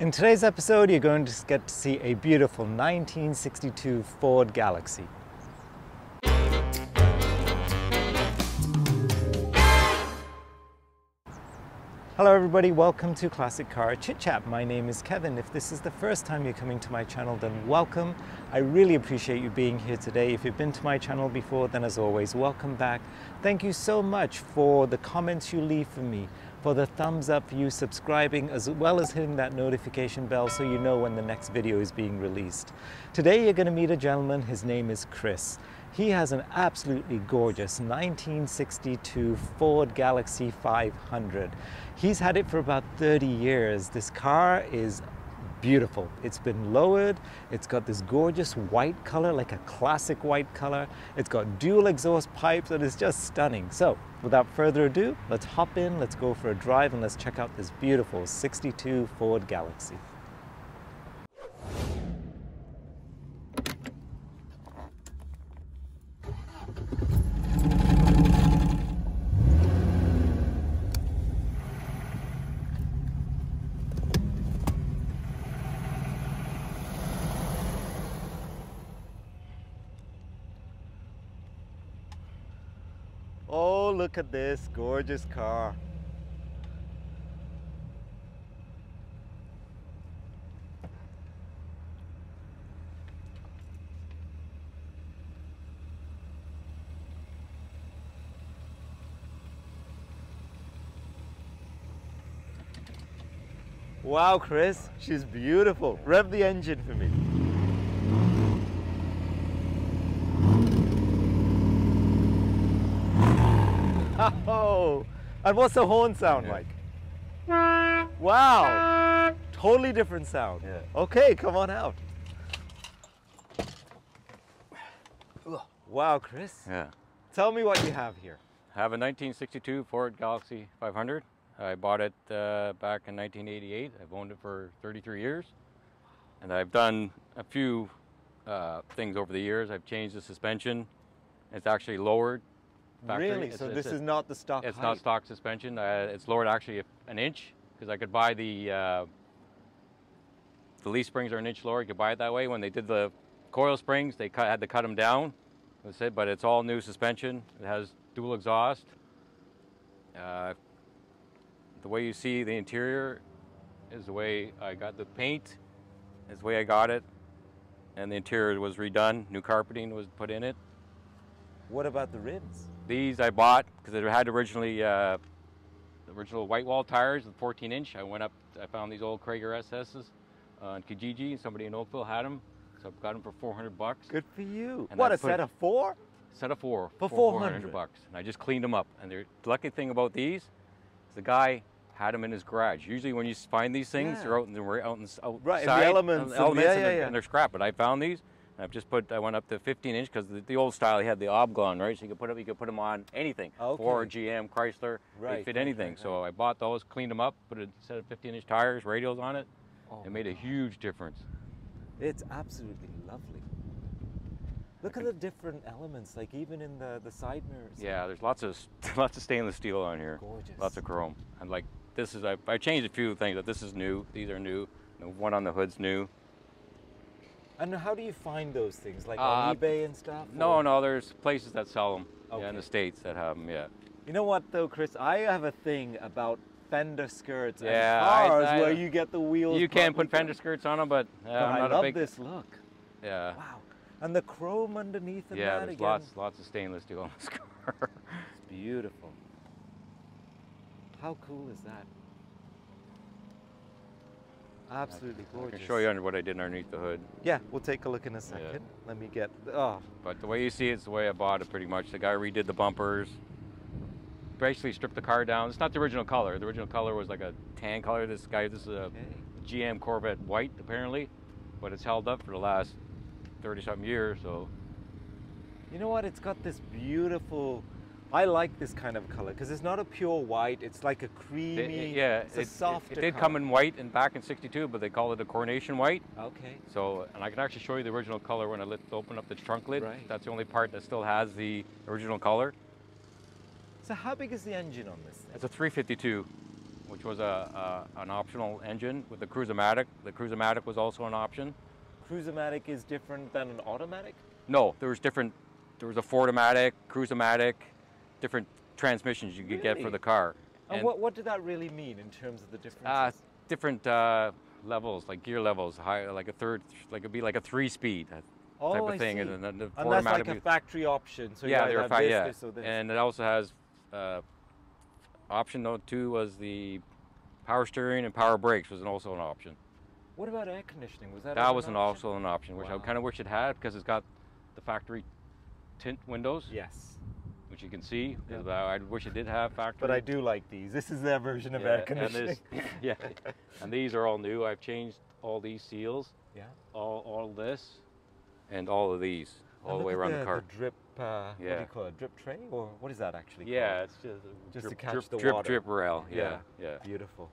In today's episode, you're going to get to see a beautiful 1962 Ford Galaxie. Hello everybody, welcome to Classic Car Chit Chat. My name is Kevin. If this is the first time you're coming to my channel, then welcome. I really appreciate you being here today. If you've been to my channel before, then as always, welcome back. Thank you so much for the comments you leave for me, for the thumbs up you subscribing, as well as hitting that notification bell so you know when the next video is being released. Today you're gonna meet a gentleman, his name is Chris. He has an absolutely gorgeous 1962 Ford Galaxie 500. He's had it for about 30 years. This car is beautiful. It's been lowered. It's got this gorgeous white color, like a classic white color. It's got dual exhaust pipes and it's just stunning. So without further ado, let's hop in, let's go for a drive and let's check out this beautiful 62 Ford Galaxie. Oh, look at this gorgeous car. Wow, Chris, she's beautiful. Rev the engine for me. Oh, and what's the horn sound Yeah. like? Wow, totally different sound. Yeah. Okay, come on out. Wow, Chris, Yeah. tell me what you have here. I have a 1962 Ford Galaxie 500. I bought it uh, back in 1988. I've owned it for 33 years. And I've done a few uh, things over the years. I've changed the suspension. It's actually lowered. Factory. Really? It's- so it's this a- is not the stock It's height. not stock suspension. Uh, it's lowered actually an inch because I could buy the uh, the leaf springs are an inch lower. You could buy it that way. When they did the coil springs, they cut, had to cut them down. That's it. But it's all new suspension. It has dual exhaust. Uh, the way you see the interior is the way I got the paint. Is the way I got it, and the interior was redone. New carpeting was put in it. What about the rims? These I bought because it had originally uh, the original white wall tires, the 14 inch. I went up, I found these old Cragar SS's on Kijiji. Somebody in Oakville had them, so I got them for 400 bucks. Good for you. And what, I a set of four? Set of four For 400. bucks, and I just cleaned them up. And the lucky thing about these, is the guy had them in his garage. Usually when you find these things, Yeah. they're out in the out in, outside, Right, the elements and- elements yeah, yeah, they're, yeah. and they're scrap. But I found these. I've just put. I went up to 15 inch because the, the old style he had the oblong, right? So you could put them, you could put them on anything. Okay. Ford, GM, Chrysler, Right, they fit anything. right, So I bought those, cleaned them up, put a set of 15 inch tires, radials on it. Oh, It made a huge difference. It's absolutely lovely. Look at the different elements, like even in the, the side mirrors. Yeah, there's lots of lots of stainless steel on here. Gorgeous. Lots of chrome. And like this is I, I changed a few things, but this is new. These are new. The one on the hood's new. And how do you find those things? Like Uh, on eBay and stuff? No, or- no, there's places that sell them. Yeah, in the states that have them. Yeah. You know what though, Chris? I have a thing about fender skirts Yeah, and I- cars I- where you get the wheels. You can't put fender skirts on them, but, uh, But I'm I love big. this look. Yeah. Wow. And the chrome underneath and Yeah, that there's again. lots lots of stainless steel on this car. It's beautiful. How cool is that? Absolutely I gorgeous. can show you under what I did underneath the hood. Yeah, we'll take a look in a second. Let me get. Oh, But the way you see it is the way I bought it pretty much. The guy redid the bumpers, basically stripped the car down. It's not the original color. The original color was like a tan color. This guy, this is a okay. GM Corvette white apparently, but it's held up for the last 30 something years. So You know what? It's got this beautiful. I like this kind of color because it's not a pure white. It's like a creamy. yeah, it's a it, it- softer. it did color. come in white and back in 62, but they call it a coronation white. Okay. So, and I can actually show you the original color when I open up the trunk lid. Right. That's the only part that still has the original color. So how big is the engine on this thing? It's a 352. which was a, a an optional engine with the Cruise-O-Matic. The Cruise-O-Matic was also an option. Cruise-O-Matic is different than an automatic? No, there was different. There was a Ford-O-Matic, Cruise-O-Matic, different transmissions you could get for the car. And, what, what did that really mean in terms of the differences? Uh, different uh, levels, like gear levels, high, like a third, like it'd be like a three-speed type oh, of I thing, see. and then the And that's like a factory option. So yeah, you they were fi- yeah, this, this, or this. and it also has uh, option note two was the power steering and power brakes was also an option. what about air conditioning? Was that That was an option? also an option, which I kind of wish it had because it's got the factory tint windows, Yes. Which you can see. Yeah. I wish it did have factory. But I do like these. This is their version of Yeah, air and conditioning. this- yeah, and these are all new. I've changed all these seals, yeah. all all this, and all of these, all And the way around the, car. The drip, uh, what do you call it? Drip tray? Or what is that actually Yeah, called? it's just Just to drip, catch drip, the drip, water. drip rail. Yeah. Yeah, yeah. Beautiful.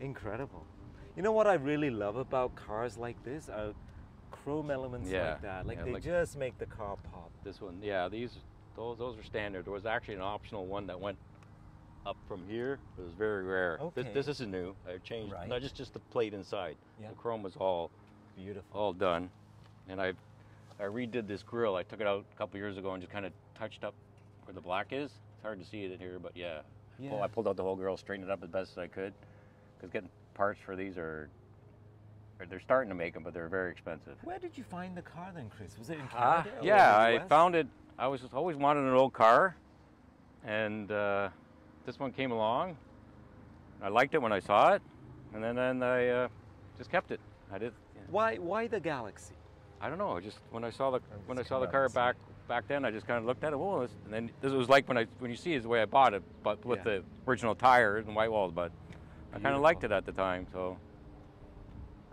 Incredible. You know what I really love about cars like this? Are chrome elements Yeah, like that. Like yeah, they like- just make the car pop. This one, yeah, these those those are standard. There was actually an optional one that went up from here. It was very rare. Okay. This, this is new. I changed Right. not just just the plate inside. Yeah. The chrome was all Beautiful. all done, and I I redid this grill. I took it out a couple years ago and just kind of touched up where the black is. It's hard to see it in here, but yeah. Yeah. I pulled out the whole grill, straightened it up as best as I could, because getting parts for these are. They're starting to make them, but they're very expensive. Where did you find the car then, Chris? Was it in Ah, Canada? or yeah, I found it. I was just always wanted an old car, and uh, this one came along. I liked it when I saw it, and then then I uh, just kept it. I did. Why? Why the Galaxie? I don't know. Just when I saw the Oh, when I saw the car back back then, I just kind of looked at it. Whoa! This, and then this was like when I when you see it, is the way I bought it, but with Yeah. the original tires and white walls. But I kind of liked it at the time, so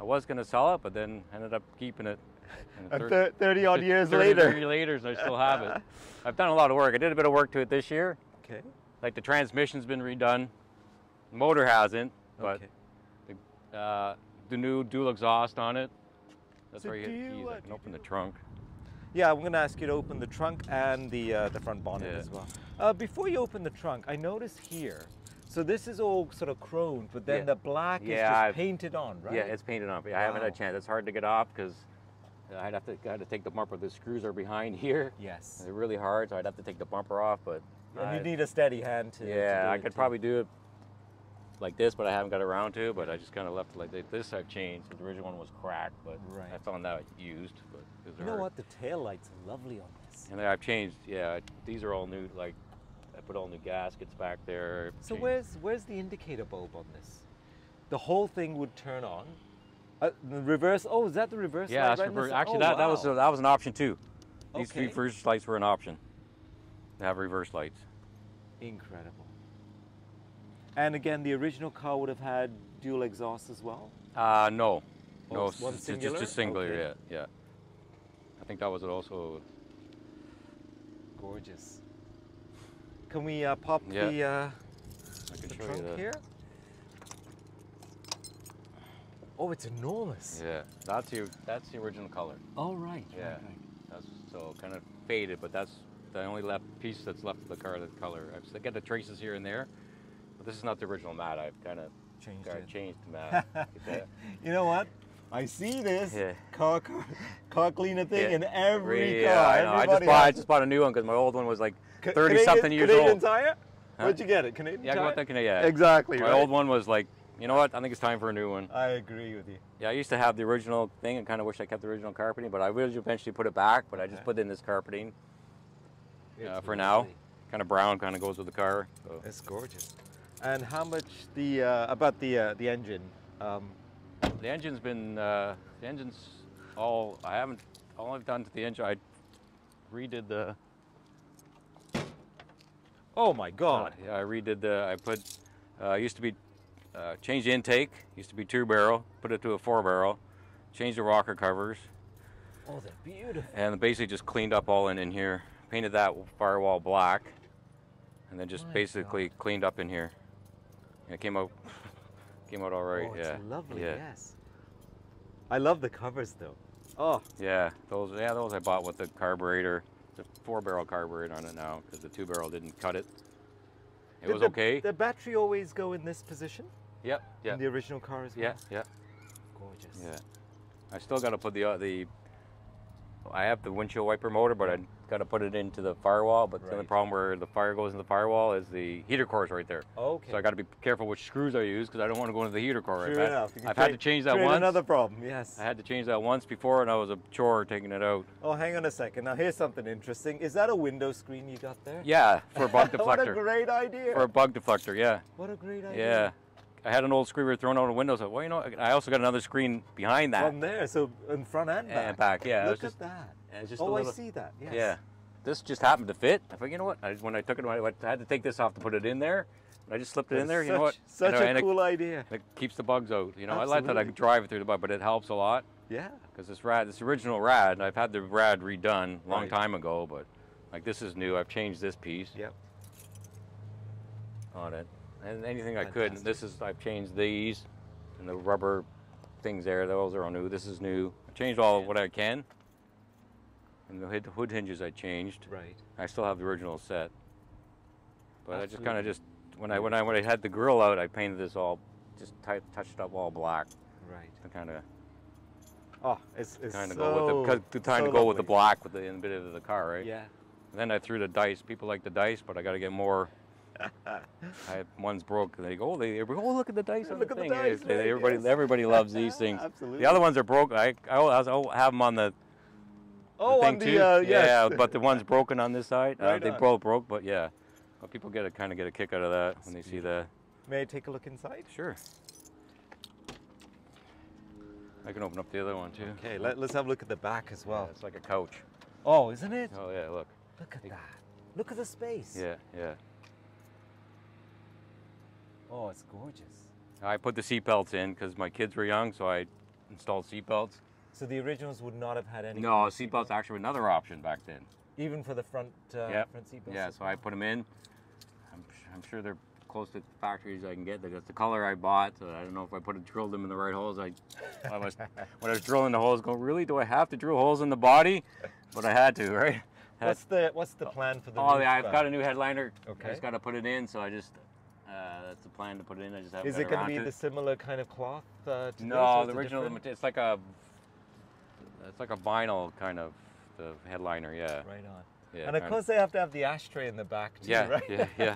I was gonna sell it, but then ended up keeping it. Thir- thir- 30 odd years 30 later. years later, and I still have it. I've done a lot of work. I did a bit of work to it this year. Okay. Like the transmission's been redone, the motor hasn't, but okay. uh, the new dual exhaust on it. That's So where you hit you, keys. uh, I can open the trunk. Yeah, I'm going to ask you to open the trunk and the uh, the front bonnet Yeah. as well. Uh, before you open the trunk, I notice here. So this is all sort of chromed, but then Yeah. the black is just I've- painted on, right? Yeah, it's painted on. I haven't had a chance. It's hard to get off because uh, I'd have to got to take the bumper. The screws are behind here. yes. They're really hard, so I'd have to take the bumper off. But And I- you need a steady hand to. to yeah, do I could too. probably do it like this, but I haven't got around to. But I just kind of left it like this. This I've changed. The original one was cracked, but Right. I found that used. But You know hard. what? The tail lights are lovely on this. And I've changed. Yeah, these are all new. Like I put all new gaskets back there. So changed- where's where's the indicator bulb on this? The whole thing would turn on. Uh, the reverse. Oh, is that the reverse? Yeah, that's right reverse. Actually, oh, that, that was wow. that was an option too. These Okay. reverse lights were an option. To have reverse lights. incredible. And again, the original car would have had dual exhaust as well. Uh, no, Oh, no, it's one s- s- singular? just just singular. Okay. Yeah, yeah. I think that was it also. Gorgeous. Can we uh, pop Yeah. the, uh, I can the trunk here? Oh, it's enormous. Yeah, that's the that's the original color. Oh, right. Yeah. Right, right. That's so kind of faded, but that's the only left piece that's left of the car. The color. I've still got the traces here and there, but this is not the original matte. I've kind of Changed changed to matte. You know what? I see this Yeah. car, car car cleaner thing Yeah. in every Really, car. yeah, I, know. I just bought I just bought a new one because my old one was like 30 Canadian- something years Canadian old. Tire? Huh? Where'd you get it? Canadian Yeah, I got that of yeah. Exactly. My right. old one was like, you know what? I think it's time for a new one. I agree with you. Yeah, I used to have the original thing and kind of wish I kept the original carpeting, but I will eventually put it back. But I just put in this carpeting uh, for now. Kind of brown, kind of goes with the car. So. It's gorgeous. And how much the uh, about the uh, the engine? Um, The engine's been uh, the engine's all I haven't all I've done to the engine. I redid the oh my God! yeah I redid the I put uh, used to be uh, changed the intake used to be two barrel put it to a four barrel changed the rocker covers Oh, they're beautiful. and basically just cleaned up all in in here painted that firewall black and then just My basically cleaned up in here it came out came out all right oh, yeah lovely. yeah Yes. I love the covers though. Oh, Yeah, those yeah those I bought with the carburetor, the four barrel carburetor on it now because the two barrel didn't cut it. It Did was the, okay. The battery always go in this position Yep. Yeah. in the original car as well. Yeah. Yeah. Gorgeous. Yeah. I still got to put the uh, the. I have the windshield wiper motor, but I got to put it into the firewall. But the only problem where the fire goes in the firewall is the heater core is right there. Okay. So I got to be careful which screws I use because I don't want to go into the heater core. Sure I've enough. I've had to change that create once. Another problem. Yes. I had to change that once before, and I was a chore taking it out. Oh, hang on a second. Now here's something interesting. Is that a window screen you got there? Yeah, for a bug what a great idea. for a bug deflector, yeah, what a great idea. yeah. I had an old screen thrown out the windows. Well, you know, I also got another screen behind that From there, so in front and back. and back. Yeah, it Look just, at that. just a Oh, little, I see that. Yes. Yeah. This just happened to fit. I thought, you know what? I, just when I took it, I I had to take this off to put it in there. I just slipped it in That's there. You know such- what? Such And a and it- cool idea. It, keeps the bugs out. You know, I like that I Absolutely. could drive it through the bug, but it helps a lot Yeah. because this rad, this original rad, I've had the rad redone a long Right. time ago, but like this is new. I've changed this piece Yep. on it, and anything I could. Fantastic. This is I've changed these and the rubber things there. Those are all new. This is new. I changed all of what I can. And the hood, hood hinges I changed. Right. I still have the original set. But I just kind of just when I when I when I had the grill out, I painted this all just ty- touched up all black Right. to kind of Oh, it's, it's kind of so, go with the cause to trying so to go with the black with the in bit of the car, right? Yeah. And then I threw the dice. People like the dice, but I got to get more. I one's broke. They go, oh, they oh look at the dice on Look the at the dice, They- right, everybody yes. everybody loves these things. Absolutely. The other ones are broke. I I I'll have them on the Oh, the on thing the too. uh, yeah, but the one's broken on this side. Uh, they on. both broke, but yeah. But people get a kind of get a kick out of that when they That's see the. May I take a look inside? Sure. I can open up the other one too. Okay, let, us have a look at the back as Yeah, well. it's like a couch. Oh, isn't it? Oh yeah, look. Look at that. Look at the space. Yeah, yeah. Oh, it's gorgeous. I put the seatbelts in because my kids were young, so I installed seatbelts. So the originals would not have had any. No, seatbelts seat belts actually were another option back then. Even for the front uh, Yep. front seat belts. Yeah, so I put them in. I'm, I'm sure they're close to factories I can get. That's the color I bought. So I don't know if I put it, drilled them in the right holes. I, I was when I was drilling the holes, going, really? Do I have to drill holes in the body? But I had to, right? Had- What's the What's the plan for the? oh yeah, I've got a new headliner. I Okay. just got to put it in. So I just uh, that's the plan to put it in. I just haven't Is it going to be the similar kind of cloth? Uh, to No, is the original. different? It's like a. It's like a vinyl kind of the headliner. Yeah. Right on. Yeah. and of course, they have to have the ashtray in the back too, Yeah, right? yeah, yeah.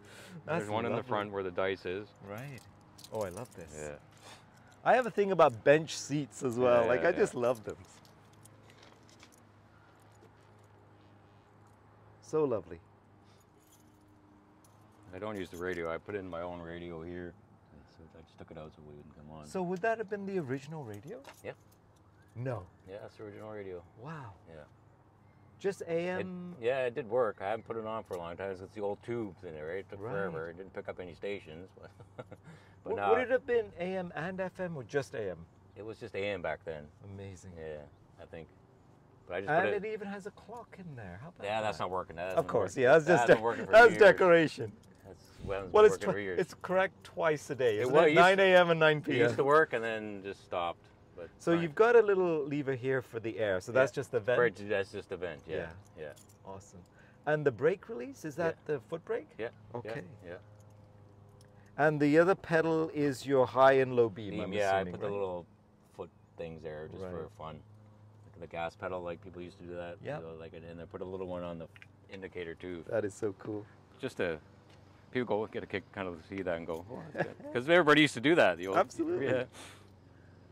There's one in the front where the dice is. Right. Oh, I love this. Yeah. I have a thing about bench seats as well. Yeah, like yeah, I just love them. So lovely. I don't use the radio. I put in my own radio here. So I just took it out so we wouldn't come on. So would that have been the original radio? Yep. No. yeah, that's the original radio. Wow. Yeah. Just It, AM. yeah, it did work. I haven't put it on for a long time. It's the old tubes in there. Right? It took Right. forever. It didn't pick up any stations. But, but What- now Would it have been AM and FM or just AM? it was just AM back then. Amazing. Yeah, I think. But I just And it. it even has a clock in there. How about yeah, that's not working. That Of course, yeah. That's just hasn't de- working for that's years. decoration. That's well, it's Well, it's working for years. it's correct twice a day. It Isn't wa- it? it 9 a.m. and 9 It p.m. used to work and then just stopped. But So fine. you've got a little lever here for the air. So that's just the vent. Right, that's just the vent. Yeah. Yeah. Awesome. And the brake release is Yeah. that the foot brake? Yeah. Okay. Yeah. yeah. And the other pedal is your high and low beam. Beam, I'm yeah, I assuming, put the little foot things there just for fun. Like the gas pedal, like people used to do that. Yep. So, like, and I put a little one on the indicator too. That is so cool. Just to people go get a kick, kind of see that and go, because everybody used to do that. The old, Absolutely. Yeah.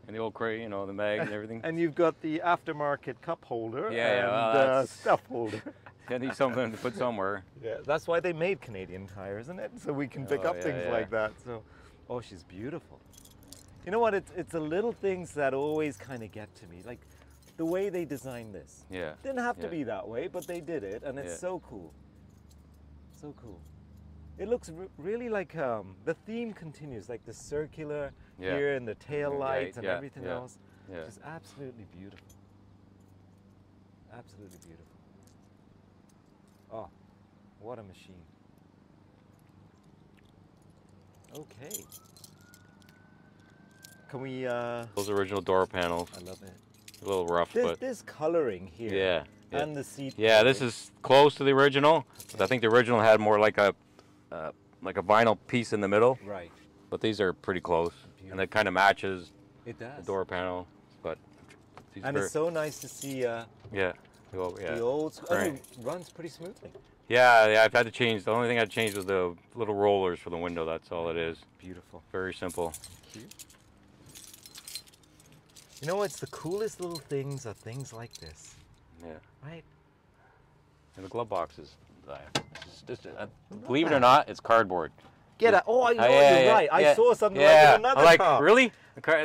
And the old cray, you know, the mag and everything. And you've got the aftermarket cup holder Yeah, and well, uh, stuff holder. I need something to put somewhere. yeah, that's why they made Canadian Tire, isn't it? So we can pick Oh, up yeah, things yeah. like that. So, oh, she's beautiful. You know what? It's it's the little things that always kind of get to me, like the way they designed this. Yeah. Didn't have to Yeah. be that way, but they did it, and it's so cool. So cool. It looks re- really like um, the theme continues, like the circular Yeah. here and the tail Yeah, lights and yeah, everything else. Yeah. Just absolutely beautiful. Absolutely beautiful. Oh, what a machine. Okay. Can we, uh, Those original door panels, I love it. a little rough, This, but this coloring here. yeah. Yeah. And the seat. Yeah, this is close to the original, but I think the original had more like a, uh, like a vinyl piece in the middle, Right. but these are pretty close, and it kind of matches It does. the door panel. But these And are- it's so nice to see uh, yeah, the old, yeah. the old. Right. runs pretty smoothly. Yeah, yeah, I've had to change. The only thing I changed was the little rollers for the window. That's all it is. Beautiful. Very simple. You know what's the coolest little things are things like this, Yeah. right? And the glove boxes. It's just- uh, believe it or not, it's cardboard. Get it. Oh, I know Uh, yeah, you're yeah, right. I saw something yeah. like another I'm like, car. really?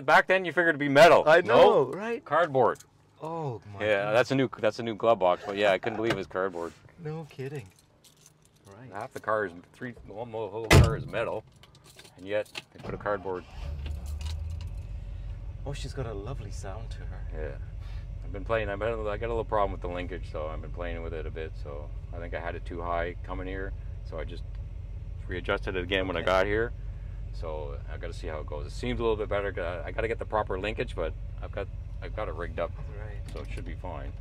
Back then, you figured it'd be metal. I know, No, right? cardboard. Oh my. Yeah, goodness. that's a new that's a new glove box. But yeah, I couldn't believe it was cardboard. No kidding. Right. Half the car is three. The whole car is metal, and yet they put a cardboard. Oh, she's got a lovely sound to her. Yeah. I've been playing. I've been, I got a little problem with the linkage, so I've been playing with it a bit. So I think I had it too high coming here, so I just readjusted it again when I got here. So I got to see how it goes. It seems a little bit better. I got to get the proper linkage, but I've got I've got it rigged up, Right. so it should be fine.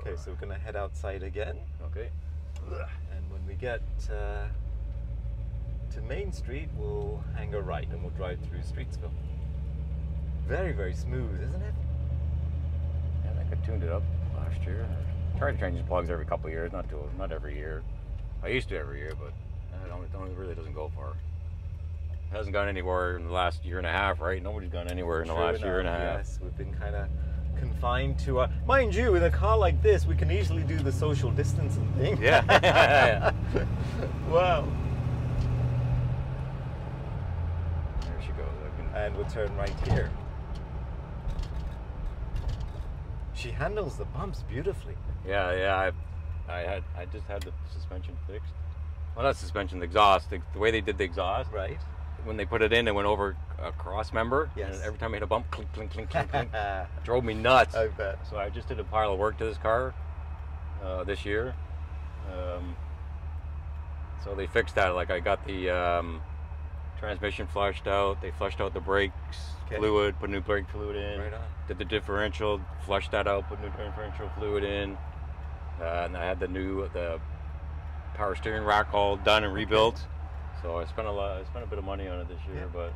Okay, so we're gonna head outside again, okay. and when we get uh, to Main Street, we'll hang a right and we'll drive through Streetsville. Very, very smooth, isn't it? Yeah, I think I tuned it up last year. Try to change the plugs every couple of years, not too, not every year. I used to every year, but it it really doesn't go far. It hasn't gone anywhere in the last year and a half, right? Nobody's gone anywhere in the True last year and a enough, half. Yes, we've been kind of confined to our. Mind you, in a car like this, we can easily do the social distancing thing. Yeah. Yeah. wow. There she goes. I can, And we'll turn right here. She handles the bumps beautifully. yeah, yeah. I, I had, I just had the suspension fixed. Well, not suspension, the exhaust. The, the way they did the exhaust, Right. when they put it in, it went over a cross member. Yes. And every time I hit a bump, clink, clink, clink, clink, clink. Drove me nuts. I bet. So I just did a pile of work to this car uh, this year. Um, so they fixed that. Like I got the um, transmission flushed out. They flushed out the brakes Okay. fluid, put new brake fluid in. Right on. Did the differential, flushed that out, put new differential fluid in. Uh, and I had the new the power steering rack all done and rebuilt. So I spent a lot. I spent a bit of money on it this year, Yeah. but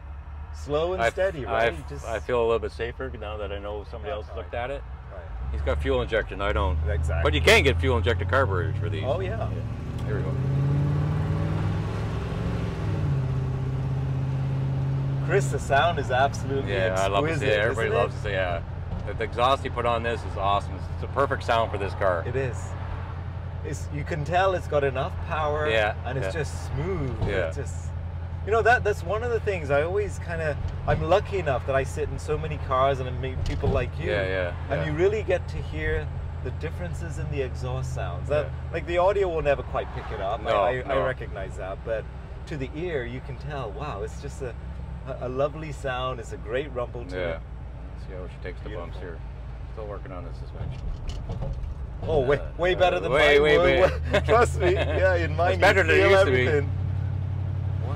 Slow and I, steady, I, right? Just- I feel a little bit safer now that I know somebody Yeah, else right. looked at it. Right. He's got fuel injection. I don't. Exactly. But you can get fuel injected carburetors for these. Oh yeah. Here we go. Chris, the sound is absolutely Yeah, I love it. Everybody it? loves say yeah. The, the exhaust you put on this is awesome. It's, a perfect sound for this car. It is. It's, you can tell it's got enough power. Yeah, And it's yeah. just smooth. Yeah. It's just. You know that that's one of the things I always kind of. I'm lucky enough that I sit in so many cars and I meet people like you. Yeah, yeah, And yeah. you really get to hear the differences in the exhaust sounds. That Yeah. like the audio will never quite pick it up. I- No, I, I no. recognize that, but to the ear you can tell. Wow, it's just a a, lovely sound. It's a great rumble to Yeah. it. See how she takes the bumps here. Still working on the suspension. Oh, way, Uh, way better than way, mine. way, way. Trust me. Yeah, in mine It's better you than it feel used to be. everything. Wow.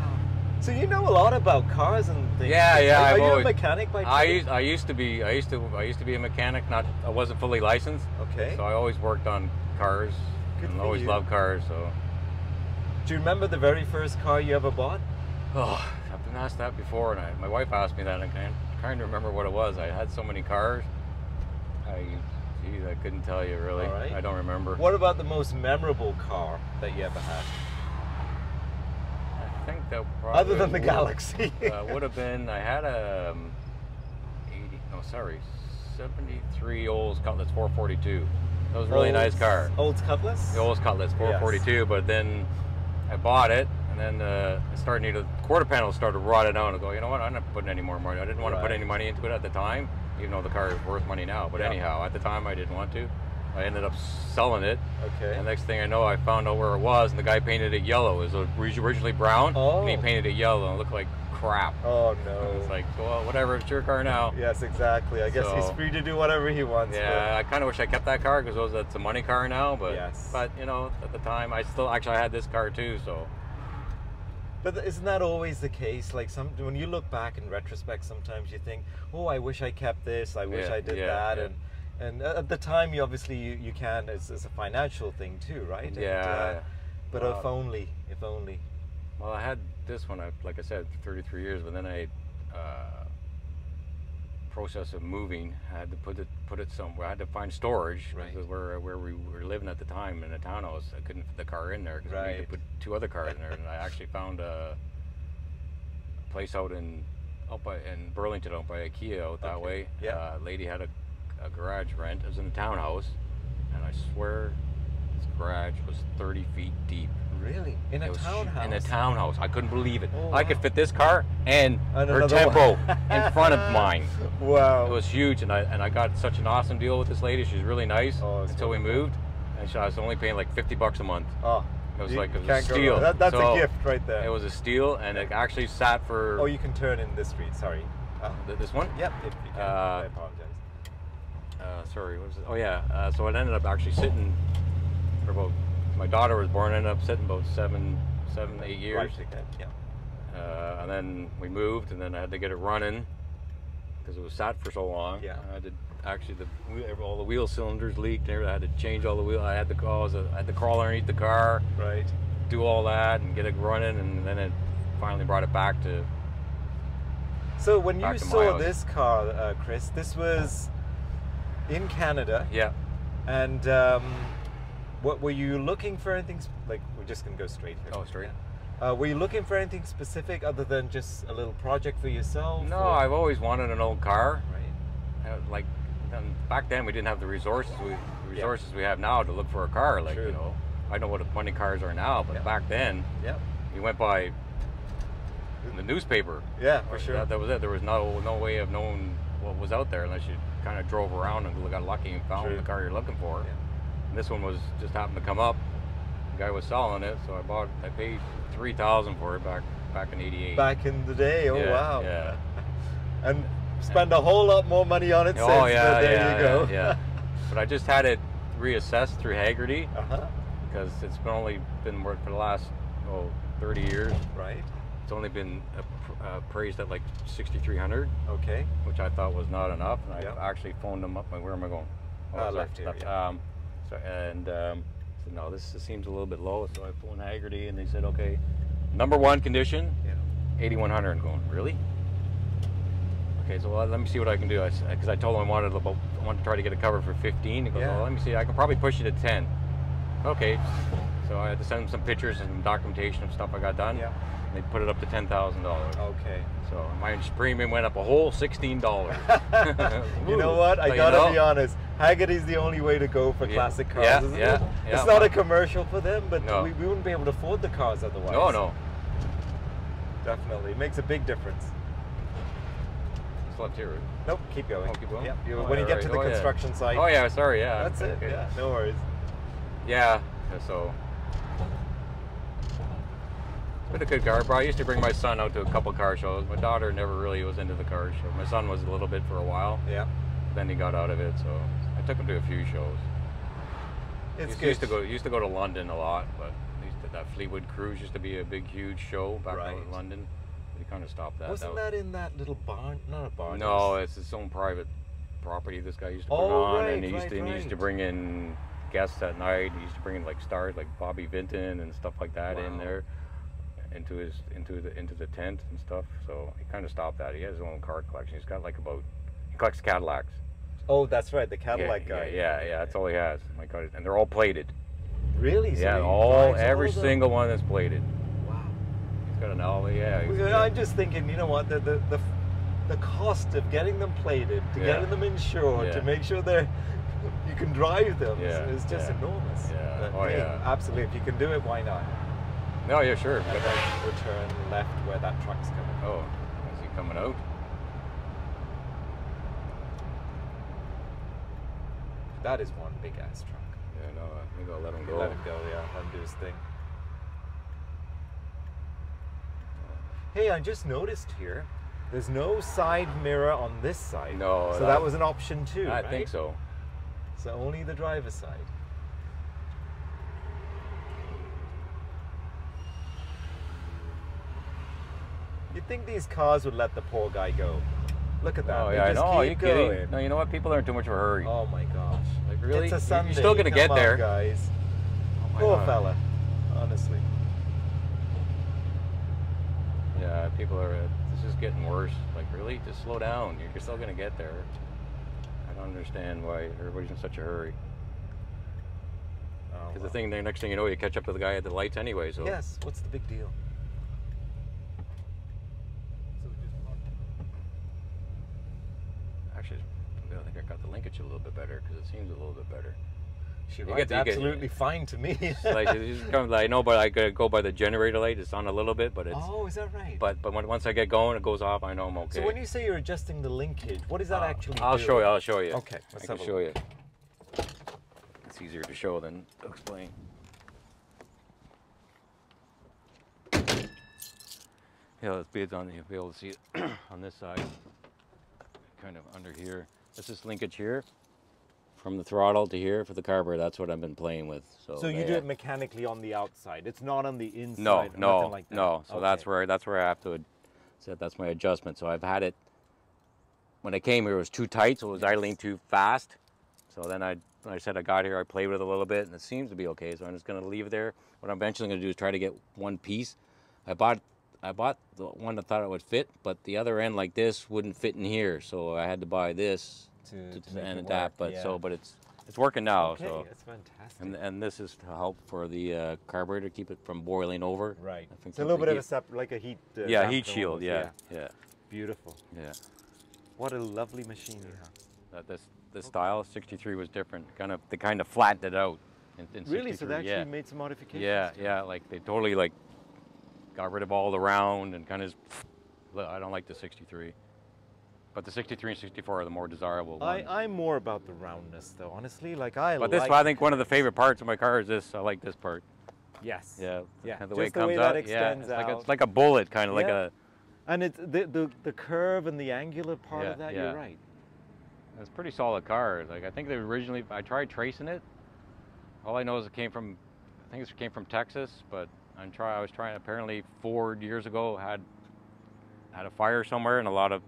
So you know a lot about cars and things. Yeah, yeah, Are, I've you always- a mechanic by I used I used to be I used to I used to be a mechanic. Not I wasn't fully licensed. Okay. So I always worked on cars Good and always you. loved cars. So Do you remember the very first car you ever bought? oh, been asked that before, and I, my wife asked me that, and I can't trying to remember what it was. I had so many cars. I geez, I couldn't tell you really. Right. I don't remember. What about the most memorable car that you ever had? I think that probably Other than the would- Galaxie. uh, would have been I had a um, 80 no sorry 73 Olds Cutlass 442 that was a really nice car Olds Cutlass? the Olds Cutlass 442 but then I bought it and then uh, I started need a quarter panel started rotting out I go you know what I'm not putting any more money I didn't want to put any money into it at the time even though the car is worth money now but Yeah. anyhow at the time I didn't want to I ended up selling it Okay. and next thing I know, I found out where it was, and the guy painted it yellow. It was originally brown, and he Oh. painted it yellow, and it looked like crap. oh no. It's like, well, whatever, it's your car now. Yes, exactly. I guess he's free to do whatever he wants. Yeah, I kind of wish I kept that car because that's a money car now. But Yes. but you know, at the time, I still actually I had this car too. So But isn't that always the case? Like some when you look back in retrospect, sometimes you think, "Oh, I wish I kept this. I wish Yeah, I did yeah, that." yeah. And And uh, at the time, you obviously you, you can. It's, it's a financial thing too, right? And, Yeah. uh, but Well, if only, if only. Well, I had this one, I, like I said, 33 years, but then I, uh, process of moving, I had to put it put it somewhere. I had to find storage Right. because where where we were living at the time in a townhouse, I couldn't fit the car in there because we Right. needed to put two other cars in there. And I actually found a place out in out by in Burlington, out by IKEA, out that Okay. way. Yeah. Uh, lady had a, a garage rent. It was in a townhouse, and I swear this garage was 30 feet deep. Really? In a townhouse? In a townhouse. I couldn't believe it. Oh, I could fit this car and, And her tempo in front of mine. Wow. It was huge, and I and I got such an awesome deal with this lady. She's really nice Oh, until we moved, and she, I was only paying like 50 bucks a month. oh, It was you like it was a steal. That, that's So, a gift right there. It was a steal, and it actually sat for Oh, you can turn in this street. Sorry. Th- this one. yep, if you can. Uh, I apologize. uh, sorry, what was it? Oh yeah. Uh, so it ended up actually sitting for about. My daughter was born. Ended up sitting about seven, seven, eight years. Right, Yeah. Uh, and then we moved, and then I had to get it running because it was sat for so long. Yeah. I had to actually the all the wheel cylinders leaked. And everything. I had to change all the wheel. I had to call. I had to crawl underneath the car, Right. do all that, and get it running, and then it finally brought it back to. So when you Back to my saw this car, uh, Chris, this was in Canada, Yeah. and um, what were you looking for? Anything like we're just gonna go straight here. Oh, straight. Uh, were you looking for anything specific other than just a little project for yourself? No, or- I've always wanted an old car. Right. Uh, Like back then, we didn't have the resources we resources we have now to look for a car. Like True. you know, I know what money cars are now, but Yeah. back then, Yeah. you went by the newspaper. Yeah, for sure. That, that was it. There was no no way of knowing what was out there unless you kind of drove around and got lucky and found True. the car you're looking for. Yeah. And this one was just happened to come up. The guy was selling it, so I bought. I paid three thousand for it back back in '88. Back in the day. Oh Yeah, wow. yeah. and spend a whole lot more money on it Oh since. yeah, but there yeah, you go. yeah. But I just had it reassessed through Hagerty uh huh. because it's been only been worked for the last oh 30 years. Right. It's only been uh, uh, appraised at like 6,300. Okay. which I thought was not enough. And Yeah. I actually phoned them up. Like, where am I going? Uh, sorry, left here, yeah. Um, and um, said, no, this seems a little bit low. So I phoned Hagerty, and they said, okay, number one condition, Yeah. 8100. I'm going, really? Okay, so well, let me see what I can do. Because I, told him I wanted about, I wanted to try to get a cover for 15. He goes, Yeah. well, let me see. I can probably push it to 10. Okay. So I had to send them some pictures and documentation of stuff I got done. Yeah. They put it up to ten thousand dollars. Okay. So my premium went up a whole sixteen dollars. you know what? I So, gotta know, be honest. Hagerty's the only way to go for Yeah. classic cars, Yeah, isn't yeah, it? yeah. It's not a commercial for them, but No. we, we wouldn't be able to afford the cars otherwise. No, no. Definitely. It makes a big difference. It's left here. right? Nope, keep going. Oh, keep going? Yep. You, Oh, when you get right. to oh, the Oh, construction site. Oh yeah, sorry, yeah. That's it. Okay. Yeah, no worries. Yeah. So it's been a good car. Bro, I used to bring my son out to a couple car shows. My daughter never really was into the car show. My son was a little bit for a while. Yeah. Then he got out of it, so I took him to a few shows. It's used, good. used to go used to go to London a lot, but to, that Fleetwood Cruise used to be a big, huge show back Right. in London. But he kind of stopped that. Wasn't was- that in that little barn? Not a barn. No, it's his own private property. This guy used to put Oh, on, right, and he used right, to and he used to bring in guests at night. He used to bring in like stars like Bobby Vinton and stuff like that in there into his into the into the tent and stuff. So he kind of stopped that. He has his own car collection. He's got like about he collects Cadillacs. Oh, that's right. The Yeah, Cadillac guy. Yeah, yeah, yeah, that's all he has. My God, and they're all plated. Really? So yeah, all every them? single one is plated. Wow. He's got an Alva. Yeah, Well, I'm just thinking, you know what, the the, the, the cost of getting them plated, to Yeah. getting them insured, to make sure they're you can drive them is- Yeah, is just yeah. enormous. Yeah. But, Oh, hey, yeah. Absolutely. If you can do it, why not? No, yeah, sure. And But- then we'll turn left where that truck's coming. oh, is he coming out? That is one big ass truck. Yeah, no. I think I'll let him go. Let him go, yeah. Let him do his thing. Hey, I just noticed here, there's no side mirror on this side. No, So that- that, was an option too. I right? think so. So only the driver's side. You'd think these cars would let the poor guy go. Look at that. Oh They yeah, I just know. Are you keep kidding? going. No, you know what? People are in too much of a hurry. Oh my gosh. Like really? It's a You're- Sunday. You're still gonna get on, there. guys. Oh my Poor God. fella. Honestly. Yeah, people are. Uh, this is getting worse. Like really, just slow down. You're, still gonna get there. I don't understand why everybody's in such a hurry. Oh, Because well. the thing, the next thing you know, you catch up to the guy at the lights anyway. So Yes. What's the big deal? actually, I think I got the linkage a little bit better because it seems a little bit better. She rides get the- get- absolutely fine to me. Like it's kind of like, I know, but I gotta go by the generator light. It's on a little bit, but it's. oh, is that right? But but when, once I get going, it goes off. I know I'm okay. So when you say you're adjusting the linkage, what does that Uh, actually I'll do? show you. I'll show you. Okay, I let's can have a show you. It's easier to show than to explain. Yeah, let's be on. You'll be able to see it on this side, kind of under here. This is linkage here, from the throttle to here for the carburetor. That's what I've been playing with. So, So you do it mechanically on the outside. It's not on the inside. No, no, like that. no. So that's where that's where I have to set. That's my adjustment. So I've had it when I came here. It was too tight, so it was idling too fast. So then I, when I said I got here, I played with it a little bit, and it seems to be okay. So I'm just gonna leave it there. What I'm eventually gonna do is try to get one piece. I bought I bought the one that thought it would fit, but the other end like this wouldn't fit in here. So I had to buy this To- to, to make and it adapt. But yeah. so but it's it's working now. Okay, So. it's fantastic. And, and this is to help for the uh, carburetor, keep it from boiling over. right. I think It's a little the bit of a separate, like a heat. Uh, Yeah, heat shield. almost, Yeah, yeah, Beautiful. yeah. What a lovely machine you have. That this this style 63 was different. Kind of they kind of flattened it out. In, in Really? So they actually yeah. made some modifications? Yeah, to yeah. Like they totally like got rid of all the round and kind of. I don't like the 63, but the 63 and 64 are the more desirable ones. I, I'm more about the roundness, though. Honestly, like I. but this, like I think, one of the favorite parts of my car is this. I like this part. Yes. Yeah, Yeah, kind of the way it comes way out. that yeah, it's like a, it's like a bullet, kind of like Yeah. a. And it's the, the the curve and the angular part Yeah, of that. yeah. You're right. It's a pretty solid car. Like I think they originally I tried tracing it. All I know is it came from I think it came from Texas, but I'm try I was trying apparently Ford years ago had had a fire somewhere and a lot of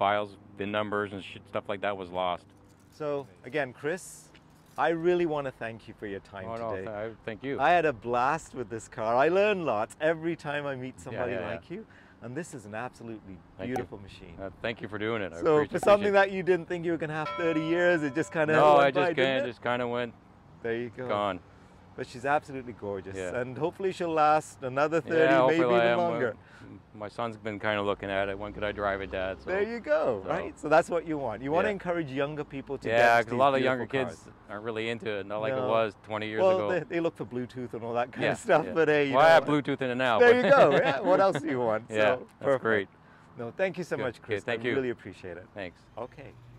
files, VIN numbers and shit, stuff like that was lost. So again, Chris, I really want to thank you for your time Oh no, today. th- I thank you. I had a blast with this car. I learn lots every time I meet somebody yeah, yeah. like you, and this is an absolutely Thank you. beautiful machine. Uh, thank you for doing it. I so for something that you didn't think you were gonna have 30 years, it just kind of no, I just didn't kind it? just kind of went There you go. gone. But she's absolutely gorgeous, Yeah. and hopefully she'll last another 30, yeah, maybe even am. Uh, longer. My son's been kind of looking at it. When could I drive it, Dad? So. There you go, so- right? So that's what you want. You want to encourage younger people to get Yeah, because a lot of younger beautiful kids aren't really into it, not like No. it was 20 years well, ago. They, they look for Bluetooth and all that kind yeah, of stuff, yeah. but hey, you well, I have? Bluetooth in it now. There you go. Yeah. What else do you want? yeah, so, that's perfect. great. No, thank you so Good, much, okay, Chris. thank I you. really appreciate it. Thanks. Okay, awesome. So that's-